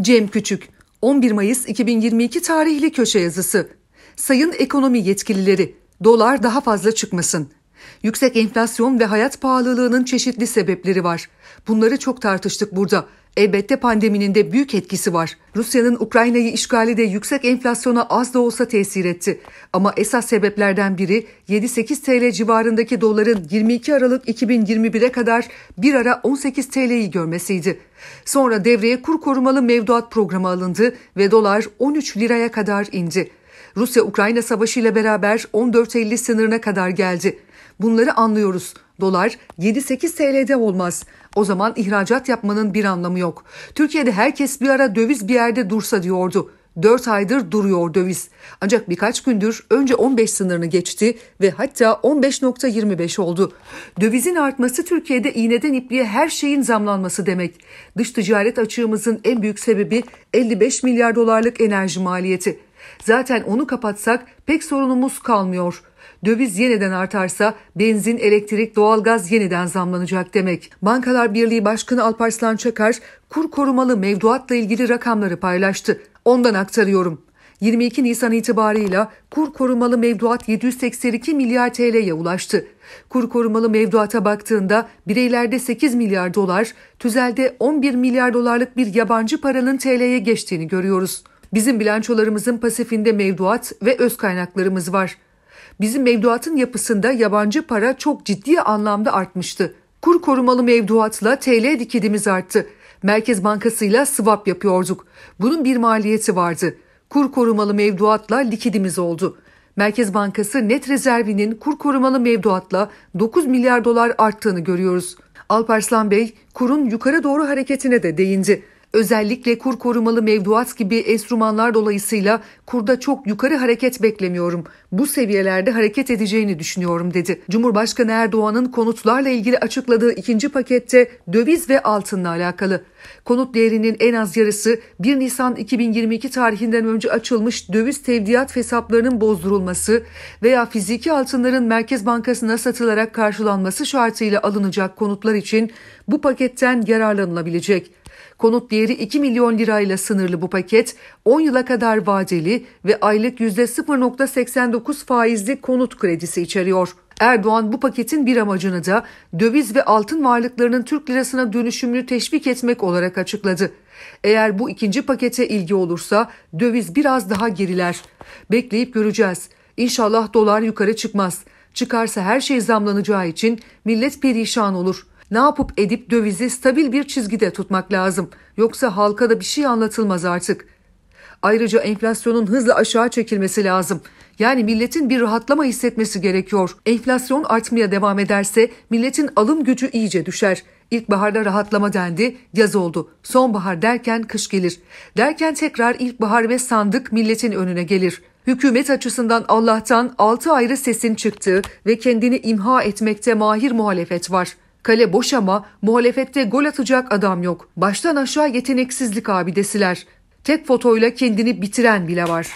Cem Küçük, 11 Mayıs 2022 tarihli köşe yazısı. Sayın ekonomi yetkilileri, dolar daha fazla çıkmasın. Yüksek enflasyon ve hayat pahalılığının çeşitli sebepleri var. Bunları çok tartıştık burada. Elbette pandeminin de büyük etkisi var. Rusya'nın Ukrayna'yı işgali de yüksek enflasyona az da olsa tesir etti. Ama esas sebeplerden biri 7-8 TL civarındaki doların 22 Aralık 2021'e kadar bir ara 18 TL'yi görmesiydi. Sonra devreye kur korumalı mevduat programı alındı ve dolar 13 liraya kadar indi. Rusya-Ukrayna savaşı ile beraber 14.50 sınırına kadar geldi. Bunları anlıyoruz. Dolar 7-8 TL'de olmaz. O zaman ihracat yapmanın bir anlamı yok. Türkiye'de herkes bir ara döviz bir yerde dursa diyordu. 4 aydır duruyor döviz. Ancak birkaç gündür önce 15 sınırını geçti ve hatta 15.25 oldu. Dövizin artması Türkiye'de iğneden ipliğe her şeyin zamlanması demek. Dış ticaret açığımızın en büyük sebebi 55 milyar dolarlık enerji maliyeti. Zaten onu kapatsak pek sorunumuz kalmıyor. Döviz yeniden artarsa benzin, elektrik, doğalgaz yeniden zamlanacak demek. Bankalar Birliği Başkanı Alparslan Çakar kur korumalı mevduatla ilgili rakamları paylaştı. Ondan aktarıyorum. 22 Nisan itibarıyla kur korumalı mevduat 782 milyar TL'ye ulaştı. Kur korumalı mevduata baktığında bireylerde 8 milyar dolar, tüzelde 11 milyar dolarlık bir yabancı paranın TL'ye geçtiğini görüyoruz. Bizim bilançolarımızın pasifinde mevduat ve öz kaynaklarımız var. Bizim mevduatın yapısında yabancı para çok ciddi anlamda artmıştı. Kur korumalı mevduatla TL dikidimiz arttı. Merkez Bankası'yla swap yapıyorduk. Bunun bir maliyeti vardı. Kur korumalı mevduatla likidimiz oldu. Merkez Bankası net rezervinin kur korumalı mevduatla 9 milyar dolar arttığını görüyoruz. Alparslan Bey kurun yukarı doğru hareketine de değindi. Özellikle kur korumalı mevduat gibi enstrümanlar dolayısıyla kurda çok yukarı hareket beklemiyorum. Bu seviyelerde hareket edeceğini düşünüyorum dedi. Cumhurbaşkanı Erdoğan'ın konutlarla ilgili açıkladığı ikinci pakette döviz ve altınla alakalı. Konut değerinin en az yarısı 1 Nisan 2022 tarihinden önce açılmış döviz tevdiat hesaplarının bozdurulması veya fiziki altınların Merkez Bankası'na satılarak karşılanması şartıyla alınacak konutlar için bu paketten yararlanılabilecek. Konut değeri 2 milyon lirayla sınırlı bu paket 10 yıla kadar vadeli ve aylık %0.89 faizli konut kredisi içeriyor. Erdoğan bu paketin bir amacını da döviz ve altın varlıklarının Türk lirasına dönüşümünü teşvik etmek olarak açıkladı. Eğer bu ikinci pakete ilgi olursa döviz biraz daha geriler. Bekleyip göreceğiz. İnşallah dolar yukarı çıkmaz. Çıkarsa her şey zamlanacağı için millet perişan olur. Ne yapıp edip dövizi stabil bir çizgide tutmak lazım. Yoksa halka da bir şey anlatılmaz artık. Ayrıca enflasyonun hızla aşağı çekilmesi lazım. Yani milletin bir rahatlama hissetmesi gerekiyor. Enflasyon artmaya devam ederse milletin alım gücü iyice düşer. İlkbaharda rahatlama dendi, yaz oldu. Sonbahar derken kış gelir. Derken tekrar ilkbahar ve sandık milletin önüne gelir. Hükümet açısından Allah'tan altı ayrı sesin çıktığı ve kendini imha etmekte mahir muhalefet var.'' Kale boş ama muhalefette gol atacak adam yok. Baştan aşağı yeteneksizlik abidesiler. Tek fotoyla kendini bitiren bile var.